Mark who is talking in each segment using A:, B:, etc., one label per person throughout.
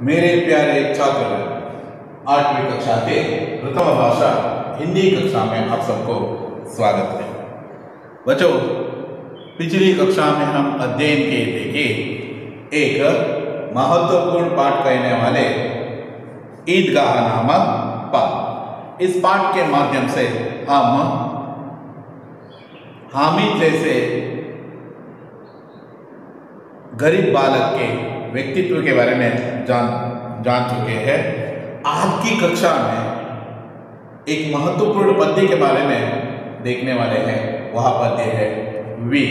A: मेरे प्यारे छात्र, आठवीं कक्षा के प्रथम भाषा हिंदी कक्षा में आप सबको स्वागत है। बच्चों, पिछली कक्षा में हम अध्ययन किए थे कि एक महत्वपूर्ण पाठ कहने वाले ईदगाह नामक पाठ। इस पाठ के माध्यम से हम हामिद जैसे गरीब बालक के व्यक्तित्व के बारे में जान जान चुके हैं। आज की कक्षा में एक महत्वपूर्ण पद्य के बारे में देखने वाले हैं। वह पद्य है वी।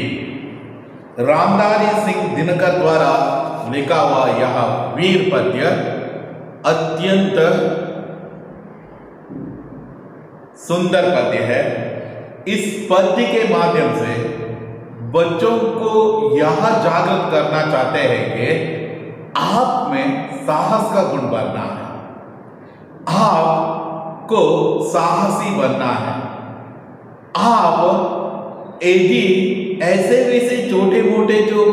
A: रामदारी सिंह दिनकर द्वारा लिखा हुआ यह वीर पद्य अत्यंत सुंदर पद्य है। इस पद्य के माध्यम से बच्चों को यह जागृत करना चाहते हैं कि आप में साहस का गुण बनना है। आपको साहसी बनना है। आप यदि ऐसे वैसे छोटे मोटे जो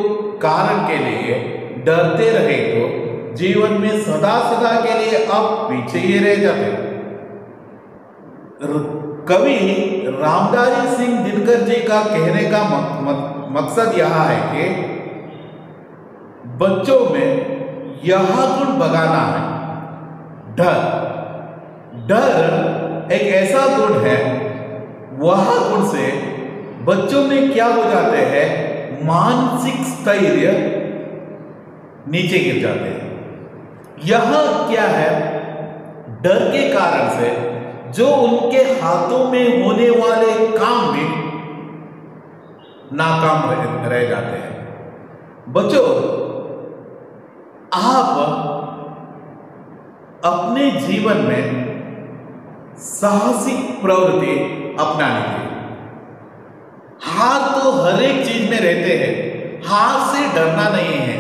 A: कारण के लिए डरते रहे तो जीवन में सदा सदा के लिए आप पीछे ही रह जाते। कवि रामदारी सिंह दिनकर जी का कहने का मक, मक, मकसद यह है कि बच्चों में यह गुण बगाना है। डर। डर एक ऐसा गुण है वह गुण से बच्चों में क्या हो जाते हैं? मानसिक स्थैर्य नीचे गिर जाते हैं। यह क्या है? डर के कारण से जो उनके हाथों में होने वाले काम भी नाकाम रह, रह जाते हैं। बच्चों आप अपने जीवन में साहसिक प्रवृत्ति अपनाने की हार तो हर एक चीज़ में रहते हैं, हार से डरना नहीं है।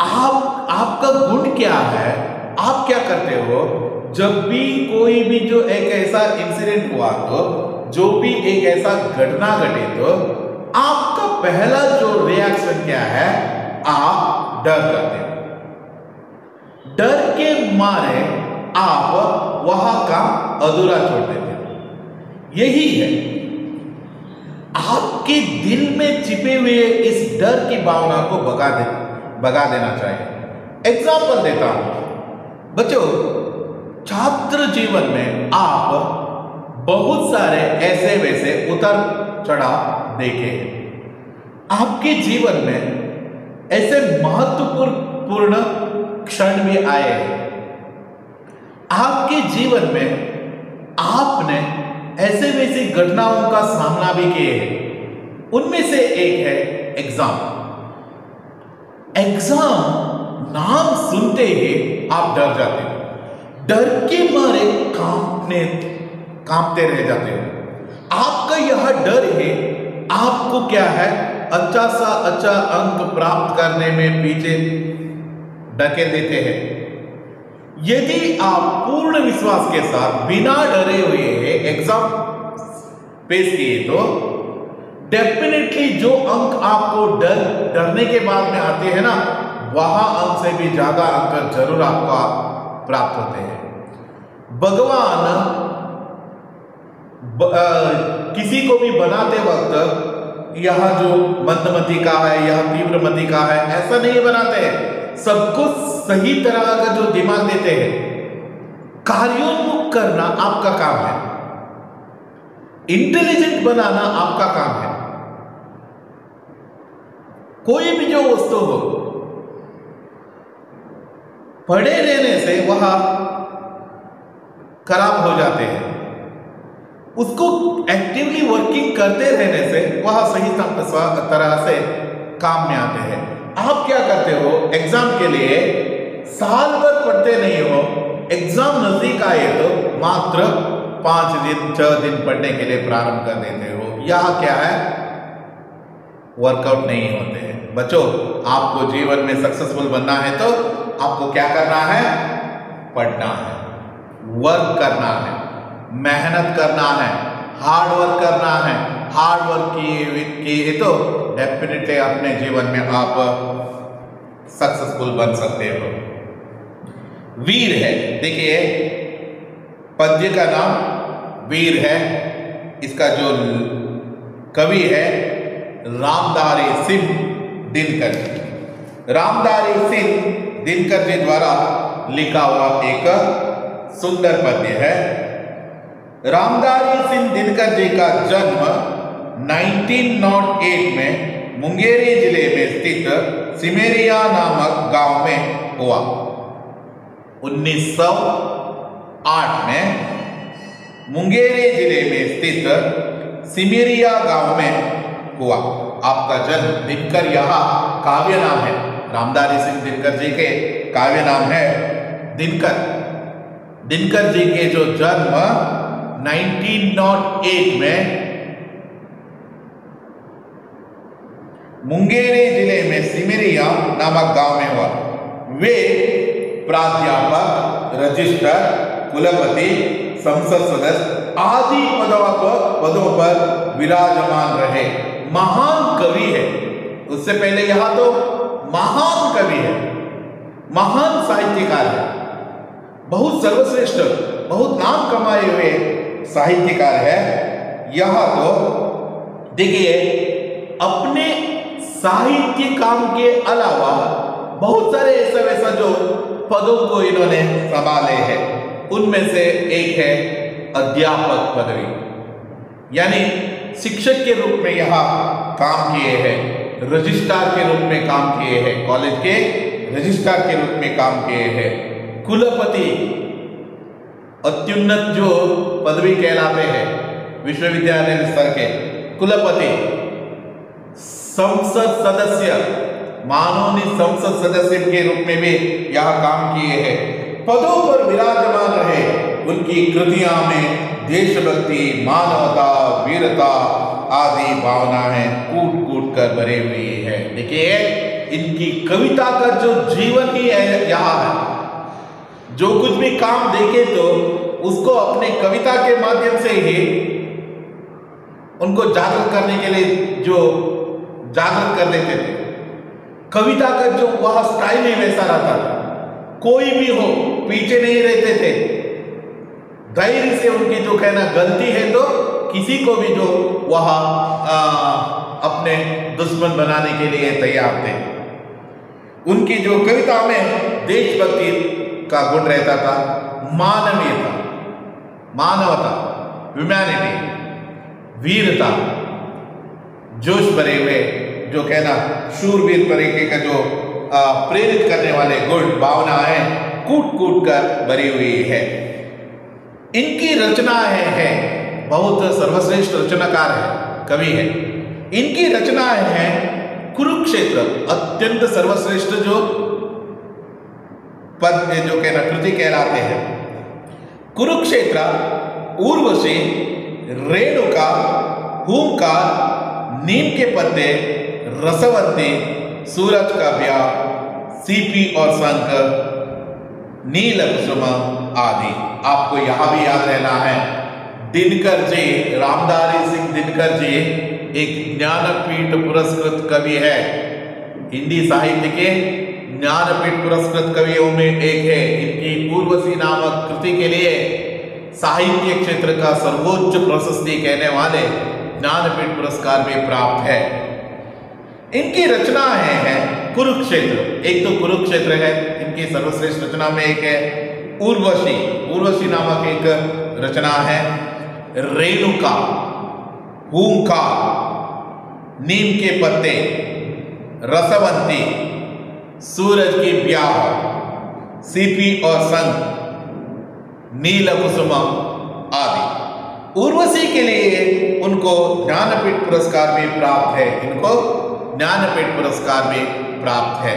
A: आप, आपका गुण क्या है? आप क्या करते हो? जब भी कोई भी जो एक ऐसा इंसिडेंट हुआ तो जो भी एक ऐसा घटना घटे तो आपका पहला जो रिएक्शन क्या है? आप डर जाते हो। के मारे आप वहाँ का अधूरा छोड़ देते यही है। आपके दिल में छिपे हुए इस डर की भावना को भगा दे, भगा देना चाहिए। एग्ज़ाम्पल देता हूँ। बच्चों, छात्र जीवन में आप बहुत सारे ऐसे वैसे उतर चढ़ाव देखे आपके जीवन में ऐसे महत्वपूर्ण क्षण भी आए आपके जीवन में आपने ऐसे वैसे घटनाओं का सामना भी किए हैं। उनमें से एक है एग्ज़ाम एग्ज़ाम नाम सुनते ही आप डर जाते हो। डर के मारे कांपने, कांपते रह जाते हो। आपका यह डर है, आपको क्या है? अच्छा सा अच्छा अंक प्राप्त करने में पीछे डके देते हैं। यदि आप पूर्ण विश्वास के साथ बिना डरे हुए एग्ज़ाम पेश किए तो डेफिनेटली जो अंक आपको डर डरने के बाद में आते हैं ना वहाँ अंक से भी ज़्यादा अंक ज़रूर आपको प्राप्त होते हैं। भगवान ब, आ, किसी को भी बनाते वक्त यह जो मंदमती का है यह तीव्रमती का है ऐसा नहीं बनाते हैं। सबको सही तरह का जो दिमाग देते हैं, कार्योन्मुख करना आपका काम है। इंटेलिजेंट बनाना आपका काम है। कोई भी जो वस्तु हो पढ़े रहने से वह खराब हो जाते हैं। उसको एक्टिवली वर्किंग करते रहने से वह सही तरह से काम में आते हैं। आप क्या करते हो? एग्ज़ाम के लिए साल भर पढ़ते नहीं हो एग्ज़ाम नज़दीक आए तो मात्र पाँच दिन, छह दिन पढ़ने के लिए प्रारंभ कर देते हो। यह क्या है? वर्कआउट नहीं होते हैं। बच्चों, आपको जीवन में सक्सेसफुल बनना है तो आपको क्या करना है? पढ़ना है। वर्क करना है। मेहनत करना है। हार्ड वर्क करना है। हार्ड वर्क किए किए तो डेफिनेटली अपने जीवन में आप सक्सेसफुल बन सकते हो। वीर है। देखिए पद्य का नाम वीर है। इसका जो कवि है रामदारी सिंह दिनकर। रामदारी सिंह दिनकर जी द्वारा लिखा हुआ एक सुंदर पद्य है। रामदारी सिंह दिनकर जी का जन्म 1908 में मुंगेरी ज़िले में स्थित सिमेरिया नामक गाँव में हुआ। 1908 में मुंगेरी ज़िले में स्थित सिमेरिया गाँव में हुआ। आपका जन्म दिनकर यहाँ काव्य नाम है। रामदारी सिंह दिनकर जी के काव्य नाम है दिनकर। दिनकर जी के जो जन्म 1908 में मुंगेरी ज़िले में सिमरिया नामक गाँव में हुआ। वे प्राध्यापक रजिस्टर कुलपति, संसद सदस्य आदि पदों पर पदों पर विराजमान रहे। महान कवि है। उससे पहले यहाँ तो महान कवि है। महान साहित्यकार है। बहुत सर्वश्रेष्ठ, बहुत नाम कमाए हुए साहित्यकार है। यह तो देखिए, अपने साहित्य काम के अलावा बहुत सारे ऐसा वैसा जो पदों को इन्होंने संभाले हैं। उनमें से एक है अध्यापक पदवी। यानी शिक्षक के रूप में यहाँ काम किए हैं, रजिस्ट्रार के रूप में काम किए हैं, कॉलेज के रजिस्ट्रार के रूप में काम किए हैं। कुलपति अत्युन्नत जो पदवी कहलाते हैं, विश्वविद्यालय स्तर के कुलपति संसद सदस्य, माननीय संसद सदस्य के रूप में भी यह काम किए हैं। पदों पर विराजमान रहे उनकी कृतियाँ में देशभक्ति, मानवता, वीरता आदि भावनाएँ कूट कूट कर भरे हुई है। देखिए, इनकी कविता का जो जीवन ही है, यहाँ है। जो कुछ भी काम देखे तो उसको अपने कविता के माध्यम से ही उनको जागृत करने के लिए जो जागृत कर देते थे। कविता का जो वह स्टाइल ही वैसा रहता था। कोई भी हो, पीछे नहीं रहते थे। धैर्य से उनकी जो कहना गलती है तो किसी को भी जो वह अपने दुश्मन बनाने के लिए तैयार थे। उनकी जो कविता में देशभक्ति का गुण रहता था, मानवीयता, मानवता ह्यूमैनिटी वीरता, जोश भरे हुए जो कहना, शूरवीर तरीके का जो प्रेरित करने वाले गुण भावनाएँ कूट कूट कर भरी हुई है। इनकी रचनाएँ हैं, बहुत सर्वश्रेष्ठ रचनाकार है, कवि है। इनकी रचनाएँ हैं, कुरुक्षेत्र, अत्यंत सर्वश्रेष्ठ जो पद जो कहना, कृति कहलाते हैं। कुरुक्षेत्र उर्वशी रेणुका हूंकार नीम के पत्ते रसवंती, सूरज का ब्याह सीपी और शंकर, नील कुसुम आदि। आपको यहाँ भी याद रहना है। दिनकर जी, रामदारी सिंह दिनकर जी, एक ज्ञानपीठ पुरस्कृत कवि है। हिंदी साहित्य के ज्ञानपीठ पुरस्कृत कवियों में एक है। इनकी पूर्वसी नामक कृति के लिए साहित्य क्षेत्र का सर्वोच्च प्रशस्ति कहने वाले ज्ञानपीठ पुरस्कार भी प्राप्त है। इनकी रचनाएँ हैं। कुरुक्षेत्र। एक तो कुरुक्षेत्र है, इनकी सर्वश्रेष्ठ रचना में एक है। उर्वशी। उर्वशी नामक एक रचना है। रेणुका। हूंका। नीम के पत्ते। रसवंती। सूरज की ब्याह। सीपी और संग। नील कुसुम आदि। उर्वशी के लिए उनको ज्ञानपीठ पुरस्कार भी प्राप्त है। इनको ज्ञानपीठ पुरस्कार भी प्राप्त है।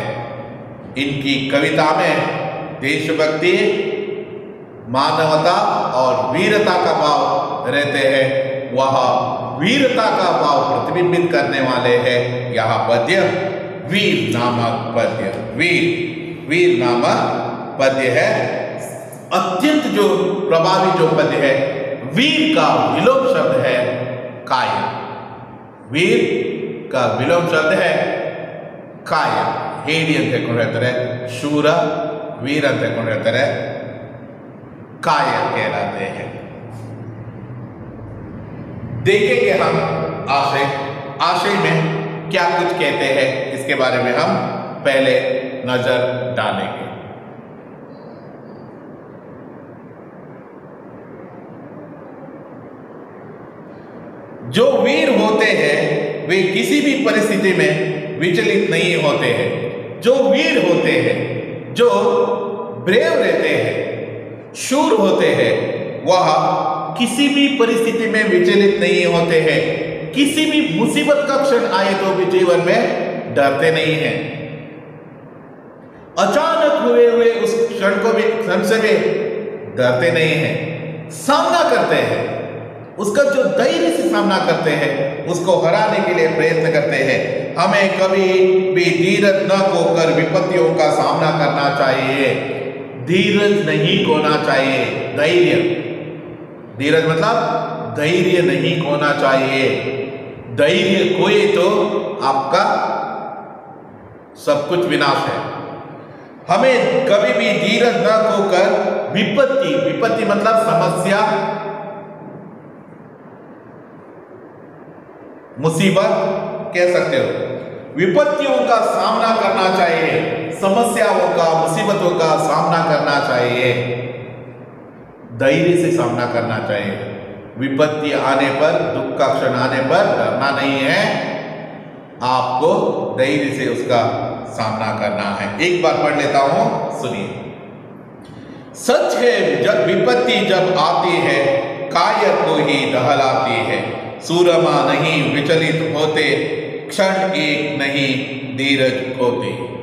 A: इनकी कविता में देशभक्ति, मानवता और वीरता का भाव रहते हैं। वह वीरता का भाव प्रतिबिंबित करने वाले हैं। यह पद्य, वीर नामक पद्य, वीर वीर नामक पद्य है। अत्यंत जो प्रभावी जो पद्य है, वीर का विलोम शब्द है काय वीर का विलोम शब्द है काय ಹೇಳಿ ಅಂತ ಹೇಳ್ಕೊಂಡು ಹೇಳ್ತಾರೆ ಶೂರ वीर ಅಂತ ಹೇಳ್ತಾರೆ काय कहलाते हैं देखेंगे हम आशय आशय में क्या कुछ कहते हैं इसके बारे में हम पहले नजर डालेंगे जो वीर होते हैं वे किसी भी परिस्थिति में विचलित नहीं होते हैं। जो वीर होते हैं, जो ब्रेव रहते हैं, शूर होते हैं, वह किसी भी परिस्थिति में विचलित नहीं होते हैं। किसी भी मुसीबत का क्षण आए तो भी जीवन में डरते नहीं हैं। अचानक हुए हुए उस क्षण को भी क्षण से भी डरते नहीं हैं। सामना करते हैं। उसका जो धैर्य से सामना करते हैं, उसको हराने के लिए प्रयत्न करते हैं। हमें कभी भी धीरज न खोकर विपत्तियों का सामना करना चाहिए। धीरज नहीं खोना चाहिए। धैर्य। धीरज मतलब धैर्य नहीं खोना चाहिए। धैर्य खोए तो आपका सब कुछ विनाश है। हमें कभी भी धीरज न खोकर विपत्ति विपत्ति मतलब समस्या मुसीबत कह सकते हो। विपत्तियों का सामना करना चाहिए, समस्याओं का, मुसीबतों का सामना करना चाहिए। धैर्य से सामना करना चाहिए। विपत्ति आने पर, दुख का क्षण आने पर डरना नहीं है। आपको धैर्य से उसका सामना करना है। एक बार पढ़ लेता हूँ, सुनिए। सच है, जब विपत्ति जब आती है कायर को ही दहलाती है। सूरमा नहीं, विचलित होते, क्षण एक नहीं, धीरज खोते।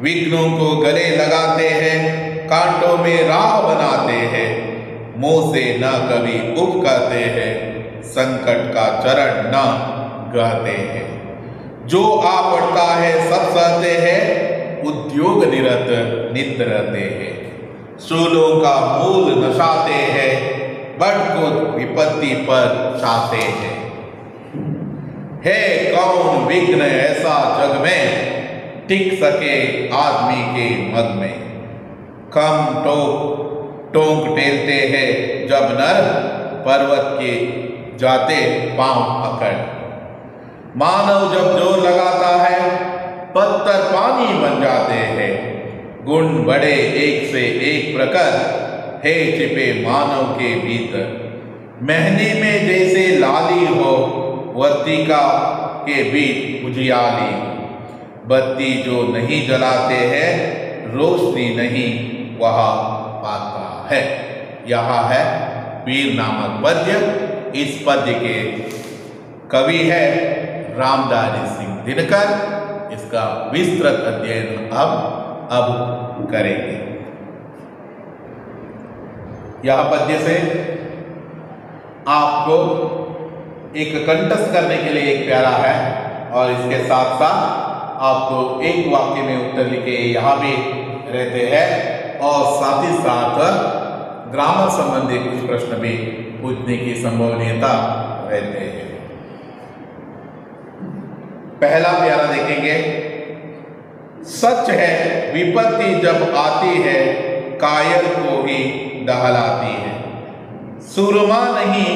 A: विघ्नों को गले लगाते हैं, कांटों में राह बनाते हैं, मुँह से न कभी उब कहते हैं, संकट का चरण न गाते हैं। जो आ पड़ता है, सब सहते हैं, उद्योग निरत नित रहते हैं। सूलों का मूल नशाते हैं बड़ को विपत्ति पर चाहते हैं। है कौन विघ्न ऐसा जग में टिक सके आदमी के मग में? कम टोक, टोंक टेलते हैं जब नर पर्वत के जाते पाँव पकड़। मानव जब ज़ोर लगाता है, पत्थर पानी बन जाते हैं। गुण बड़े एक से एक प्रकार है छिपे मानव के भीतर। महीने में जैसे लाली हो, वर्तिका के बीच उजियाली बत्ती जो नहीं जलाते हैं, रोशनी नहीं वह पाता है। यह है वीर नामक पद्य। इस पद्य के कवि है रामदारी सिंह दिनकर। इसका विस्तृत अध्ययन अब अब करेंगे। यह पद्य से आपको एक कंटस्ट करने के लिए एक प्यारा है और इसके साथ साथ आपको एक वाक्य में उत्तर लिखे यहाँ भी रहते हैं और साथ ही साथ ग्रामर संबंधी कुछ प्रश्न भी पूछने की संभावनीयता रहते हैं। पहला प्यारा देखेंगे। सच है, विपत्ति जब आती है कायर को ही दहलाती है। सुरमा नहीं,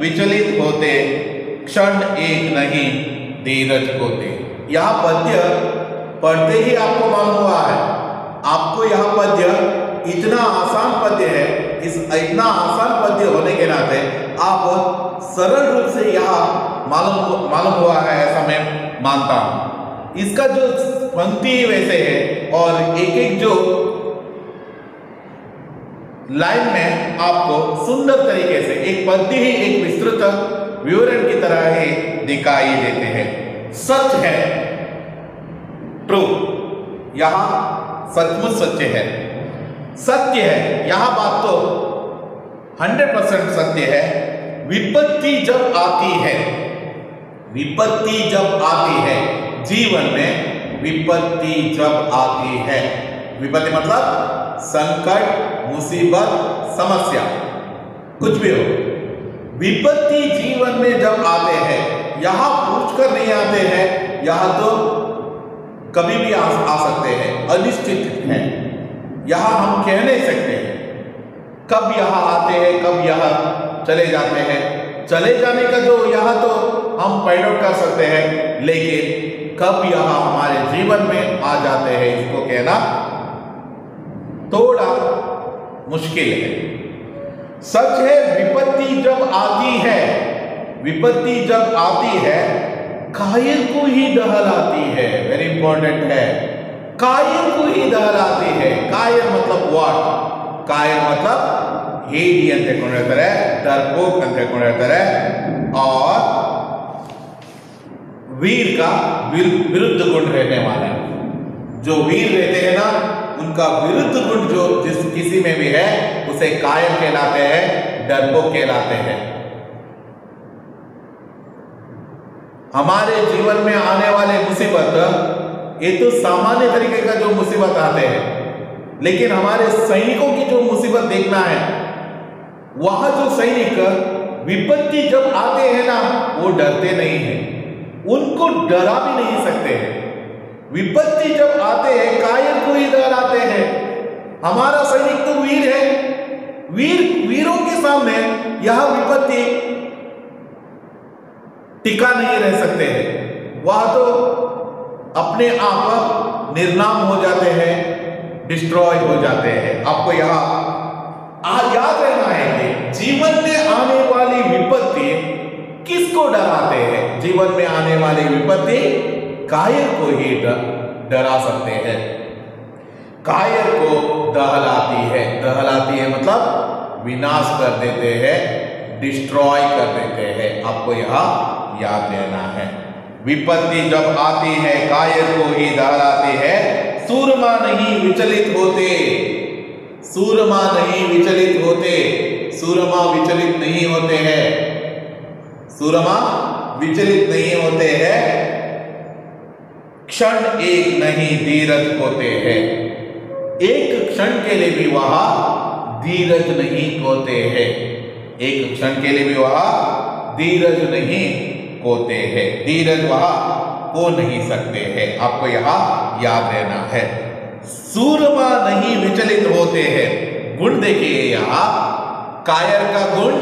A: विचलित होते, क्षण एक नहीं धीरज होते। यह पद्य पढ़ते ही आपको मालूम हुआ है। आपको यह पद्य इतना आसान पद्य है, इस इतना आसान पद्य होने के नाते आप सरल रूप से यह मालूम मालूम हुआ है ऐसा मैं मानता हूँ। इसका जो पंक्ति वैसे है और एक एक जो लाइन में आपको सुंदर तरीके से एक पद्य ही, एक विस्तृत विवरण की तरह ही दिखाई देते हैं। सच है। ट्रू। यहाँ सचमुच सत्य है। सत्य है। यह बात तो हंड्रेड परसेंट सत्य है। विपत्ति जब आती है, विपत्ति जब आती है, जीवन में विपत्ति जब आती है। विपत्ति मतलब संकट मुसीबत समस्या। कुछ भी हो विपत्ति जीवन में जब आते हैं यहाँ पूछकर नहीं आते हैं यहाँ तो कभी भी आ, आ सकते हैं अनिश्चित है। यहाँ हम कह नहीं सकते हैं। कब यहाँ आते हैं कब यहाँ चले जाते हैं। चले जाने का जो यहाँ तो हम फाइंड कर सकते हैं लेकिन कब यहाँ हमारे जीवन में आ जाते हैं इसको कहना थोड़ा मुश्किल है सच है विपत्ति जब आती है विपत्ति जब आती है कायर को ही दहलाती है वेरी इंपॉर्टेंट है कायर को ही दहलाती है कायर मतलब व्हाट कायर मतलब ಹೇಡಿ ಅಂತ ಹೇಳ್ಕೊಂಡಿರ್ತಾರೆ डरपोक ಅಂತ ಹೇಳ್ಕೊಂಡಿರ್ತಾರೆ और वीर का विरुद्ध गुण रहने वाला है जो वीर रहते हैं ना उनका विरुद्ध गुण जो जिस किसी में भी है, उसे कायर कहलाते हैं, डरपोक कहलाते हैं। हमारे जीवन में आने वाले मुसीबत, ये तो सामान्य तरीके का जो मुसीबत आते हैं, लेकिन हमारे सैनिकों की जो मुसीबत देखना है, वह जो सैनिक विपत्ति जब आते हैं ना, वो डरते नहीं है। उनको डरा भी नहीं सकते हैं। विपत्ति जब आते हैं कायर को ही डराते हैं। हमारा सैनिक तो वीर है। वीर, वीरों के सामने यह विपत्ति टिका नहीं रह सकते हैं। वह तो अपने आप निर्नाम हो जाते हैं डिस्ट्रॉय हो जाते हैं। आपको यहाँ याद रहना है कि जीवन में आने वाली विपत्ति किसको डराते हैं? जीवन में आने वाली विपत्ति कायर को ही डरा सकते हैं। कायर को दहलाती है। दहलाती है मतलब विनाश कर देते हैं डिस्ट्रॉय कर देते हैं। आपको यह याद रहना है। विपत्ति जब आती है, कायर को ही दहलाती है। सूरमा नहीं विचलित होते। सूरमा नहीं विचलित होते। सूरमा विचलित नहीं होते हैं। सूरमा विचलित नहीं होते हैं। क्षण एक नहीं धीरज होते हैं। एक क्षण के लिए भी वह धीरज नहीं होते हैं। एक क्षण के लिए भी वह धीरज नहीं होते हैं। धीरज वह को नहीं सकते हैं। आपको यहाँ याद रहना है। सूरमा नहीं विचलित होते हैं। गुण देखिए यहाँ। कायर का गुण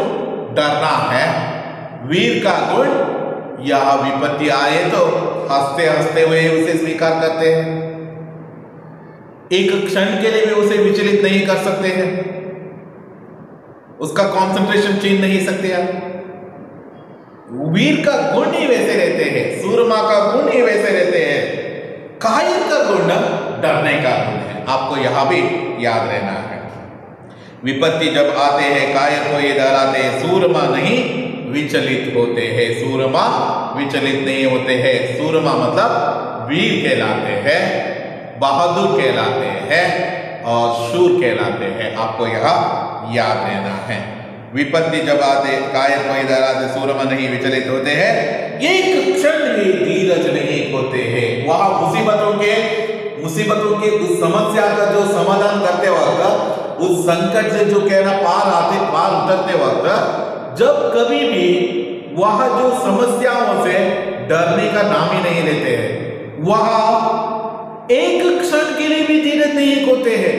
A: डरना है। वीर का गुण यह विपत्ति आए तो हँसते हँसते हुए उसे स्वीकार करते हैं। एक क्षण के लिए भी उसे विचलित नहीं कर सकते हैं। उसका कंसंट्रेशन छीन नहीं सकते आप। वीर का गुण ही वैसे रहते हैं, सूरमा का गुण ही वैसे रहते हैं। कायर का गुण, डरने का गुण है। आपको यहाँ भी याद रहना है। विपत्ति जब आते हैं, कायर को ये डराते हैं, सूरमा नहीं विचलित होते हैं। सूरमा विचलित नहीं होते हैं। सूरमा मतलब वीर कहलाते हैं, बहादुर कहलाते हैं और शूर कहलाते हैं। आपको यह याद रहना है। विपत्ति जब आते कायर को इधर आते, सूरमा नहीं विचलित होते हैं। एक क्षण भी धीरज नहीं होते हैं। वह मुसीबतों के मुसीबतों के उस समस्या का जो समाधान करते वक्त, उस संकट से जो कहना पार आते, पार उतरते वक्त जब कभी भी वह जो समस्याओं से डरने का नाम ही नहीं लेते हैं, वह एक क्षण के लिए भी धीरे नहीं होते हैं।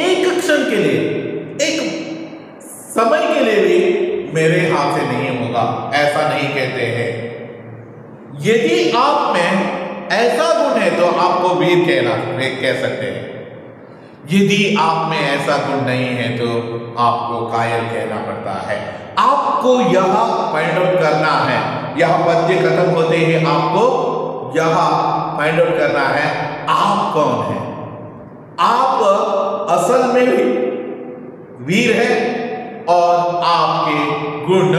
A: एक क्षण के लिए, एक समय के लिए भी मेरे हाथ से नहीं होगा, ऐसा नहीं कहते हैं। यदि आप में ऐसा गुण है तो आपको वीर कहना कह सकते हैं। यदि आप में ऐसा गुण नहीं है तो आपको कायर कहना पड़ता है। आपको यह फाइंड आउट करना है। यह पद्य खत्म होते ही आपको यह फाइंड आउट करना है, आप कौन है? आप असल में वीर है और आपके गुण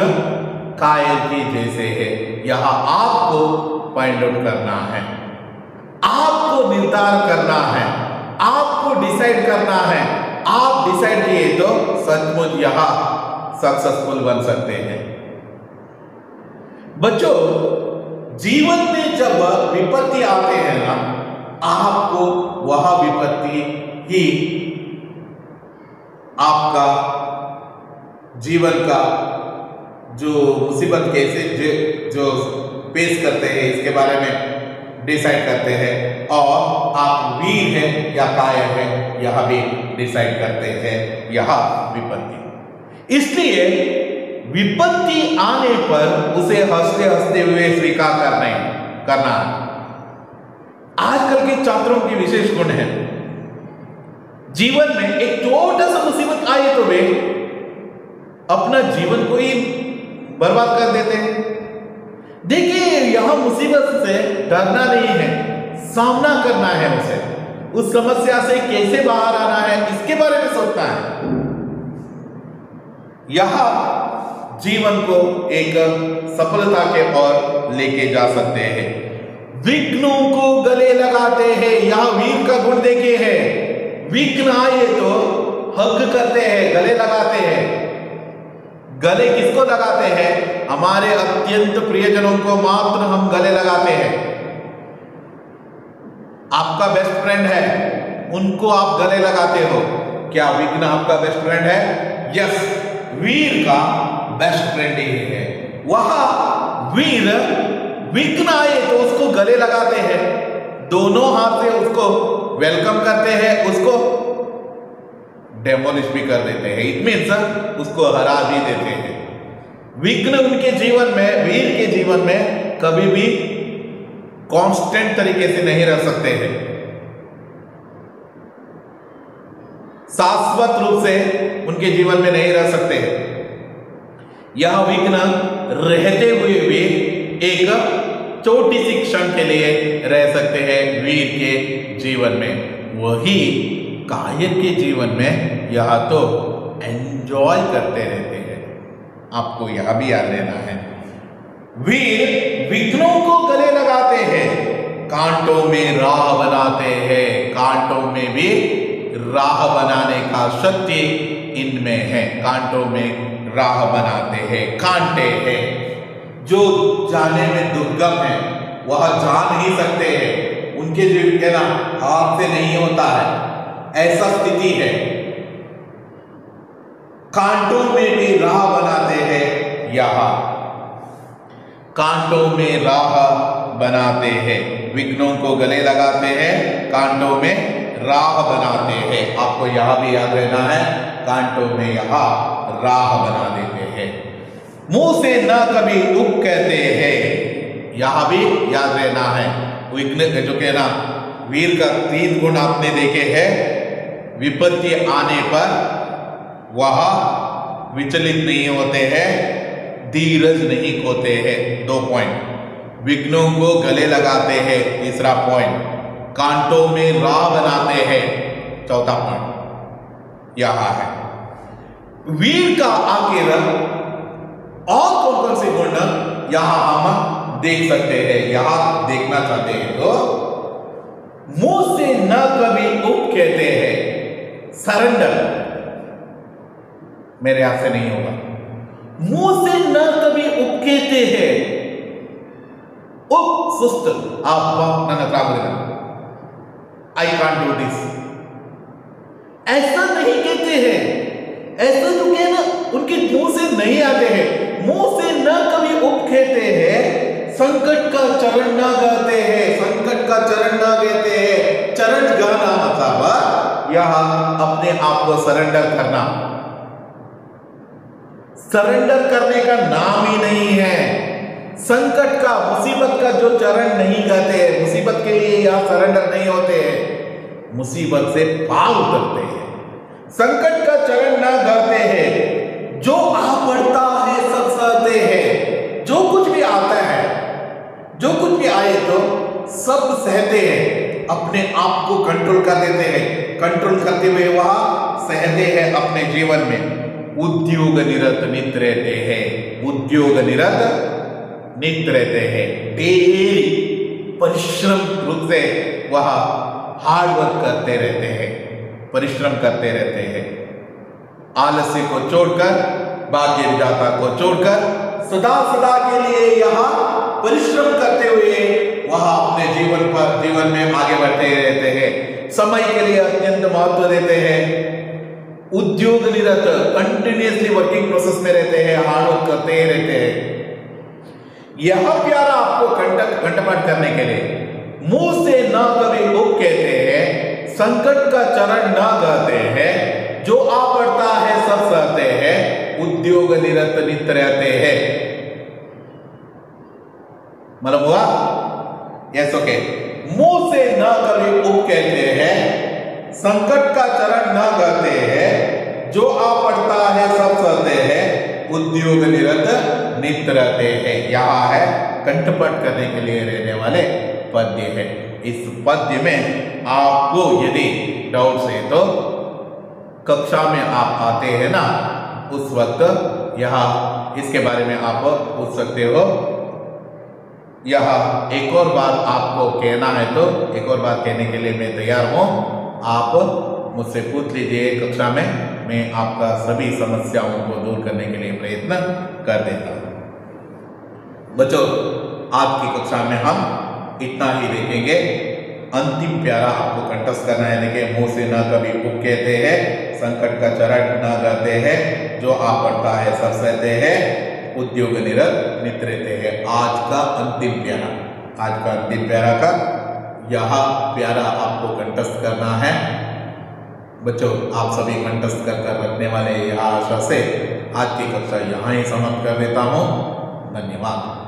A: कायर के जैसे है। यह आपको फाइंड आउट करना है। आपको निर्धार करना है। आपको डिसाइड करना है। आप डिसाइड किए तो सचमुच यहाँ सक्सेसफुल बन सकते हैं। बच्चों जीवन में जब विपत्ति आते हैं ना आपको वह विपत्ति ही आपका जीवन का जो मुसीबत कैसे जो, पेश करते हैं इसके बारे में डिसाइड करते हैं। और आप वीर है या कायर है, यह भी डिसाइड करते हैं, यह विपत्ति। इसलिए विपत्ति आने पर उसे हँसते हँसते हुए स्वीकार करना करना। आजकल के छात्रों की विशेष गुण है। जीवन में एक छोटा सा मुसीबत आए तो वे अपना जीवन को ही बर्बाद कर देते हैं। देखिए, यह मुसीबत से डरना नहीं है। सामना करना है उसे। उस समस्या से कैसे बाहर आना है, इसके बारे में सोचता है। यह जीवन को एक सफलता के ओर लेके जा सकते हैं। विघ्नों को गले लगाते हैं, यह वीर का गुण देखे है। विघ्न आए तो हक करते हैं, गले लगाते हैं। गले किसको लगाते हैं? हमारे अत्यंत प्रियजनों को मात्र हम गले लगाते हैं। आपका बेस्ट फ्रेंड है, उनको आप गले लगाते हो। क्या विघ्न आपका बेस्ट फ्रेंड है? यस वीर का बेस्ट फ्रेंड ही है। वह वीर, विघ्न आए तो उसको गले लगाते हैं। दोनों हाथ से उसको वेलकम करते हैं, उसको डेमोलिश भी कर देते हैं। इट मीन्स उसको हरा भी देते हैं। विघ्न उनके जीवन में, वीर के जीवन में कभी भी कांस्टेंट तरीके से नहीं रह सकते हैं। शाश्वत रूप से उनके जीवन में नहीं रह सकते हैं। यह विघ्न रहते हुए भी एक छोटी सी क्षण के लिए रह सकते हैं वीर के जीवन में। वही कायर के जीवन में यह तो एंजॉय करते रहते हैं। आपको यह भी याद रहना है। वीर विघ्नों को गले लगाते हैं, कांटों में राह बनाते हैं। कांटों में भी राह बनाने का शक्ति इनमें है। कांटों में राह बनाते हैं, कांटे हैं। जो जाने में दुर्गम है, वह जा नहीं सकते हैं। उनके जो कहना हाथ से नहीं होता है। ऐसा स्थिति है। कांटों में कांटों में राह बनाते हैं। विघ्नों को गले लगाते हैं, कांटों में राह बनाते हैं। आपको यह भी याद रहना है, कांटों में यहाँ राह बना देते हैं। मुँह से न कभी उप कहते हैं। यह भी याद रहना है। विघ्न जो कहना, वीर का तीन गुण आपने देखे हैं। विपत्ति आने पर वह विचलित नहीं होते हैं। धीरज नहीं खोते हैं। दो पॉइंट विघ्नों को गले लगाते हैं। तीसरा पॉइंट कांटों में राह बनाते हैं। चौथा पॉइंट यहाँ है। वीर का आखिर और कौन कौन से गुण यहाँ हम देख सकते हैं। यहाँ देखना चाहते हैं तो मुँह से न कभी उप कहते हैं। सरेंडर। मेरे हाथ से नहीं होगा। मुँह से न कभी उप कहते हैं। उप सुस्त। आप आई कांट डू दिस ऐसा नहीं कहते हैं। ऐसा तो कहना उनके मुँह से नहीं आते हैं। मुँह से न कभी उप कहते हैं। संकट का चरण ना गाते हैं। संकट का चरण ना कहते हैं। चरण गाना मतलब यह अपने आप को सरेंडर करना। सरेंडर करने का नाम ही नहीं है। संकट का, मुसीबत का जो चरण नहीं कहते हैं, मुसीबत के लिए यह सरेंडर नहीं होते हैं, मुसीबत से पार उतरते हैं। संकट का चरण ना गाते हैं। जो आ पड़ता है सब सहते हैं। जो कुछ भी आता है, जो कुछ भी आए तो सब सहते हैं। अपने आप को कंट्रोल कर देते हैं। कंट्रोल करते हुए वह सहते हैं अपने जीवन में। उद्योग निरत नित रहते हैं उद्योग निरत नित रहते हैं डेली परिश्रम रूप से वह हार्ड वर्क करते रहते हैं, परिश्रम करते रहते हैं। आलस्य को छोड़कर भाग्य विधाता को छोड़कर, सदा सदा के लिए यहाँ परिश्रम करते हुए वह अपने जीवन पर, जीवन में आगे बढ़ते रहते हैं। समय के लिए अत्यंत महत्व देते हैं। उद्योग निरत कंटिन्यूसली वर्किंग प्रोसेस में रहते हैं हार्डवर्क करते ही, रहते हैं। यह प्यारा आपको कंटक कंठपाठ करने के लिए। मुँह से ना कभी उप कहते हैं, संकट का चरण ना कहते हैं, जो आ पड़ता है सब सहते हैं उद्योग निरत नित रहते हैं। मतलब हुआ? यस ओके मुँह से ना कभी उप कहते हैं संकट का चरण न गाते हैं, जो आ पड़ता है सब सहते हैं, उद्योग निरत नित रहते हैं। यहाँ है कंठपट करने के लिए रहने वाले पद्य है। इस पद्य में आपको यदि डाउट है तो कक्षा में आप आते हैं ना, उस वक्त यहाँ, इसके बारे में आप पूछ सकते हो। यह एक और बात आपको कहना है तो एक और बात कहने के लिए मैं तैयार हूँ। आप मुझसे पूछ लीजिए कक्षा में, मैं आपका सभी समस्याओं को दूर करने के लिए प्रयत्न कर देता हूँ। बच्चों आज की कक्षा में हम इतना ही देखेंगे। अंतिम प्यारा आपको कंटस्ट करना है। देखिए, मुँह से ना कभी उप कहते हैं, संकट का चरण ना गाते हैं, जो आ पड़ता है सब सहते हैं, उद्योग निरत नित हैं। आज का अंतिम प्यारा, आज का अंतिम प्यारा का यह प्यारा आपको कंटस्थ करना है। बच्चों, आप सभी कंटस्थ कर कर रखने वाले यह आशा से आज की कक्षा यहाँ ही समाप्त कर देता हूँ। धन्यवाद।